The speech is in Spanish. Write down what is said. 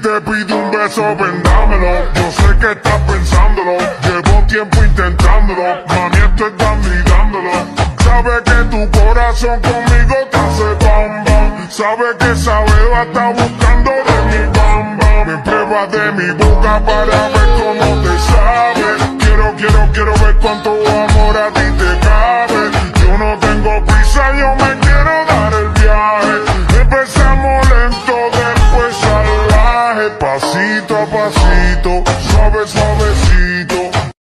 te pide un beso, vendámelo. Yo sé que estás pensándolo, llevo tiempo intentándolo. Mami, esto es dando y dándolo. Sabe que tu corazón conmigo te hace bam bam. Sabe que esa beba está buscando de mi bam bam. Me prueba de mi boca para ver cómo te sabe. Quiero, quiero, quiero ver cuánto amor a ti pasito a pasito, suave, suave.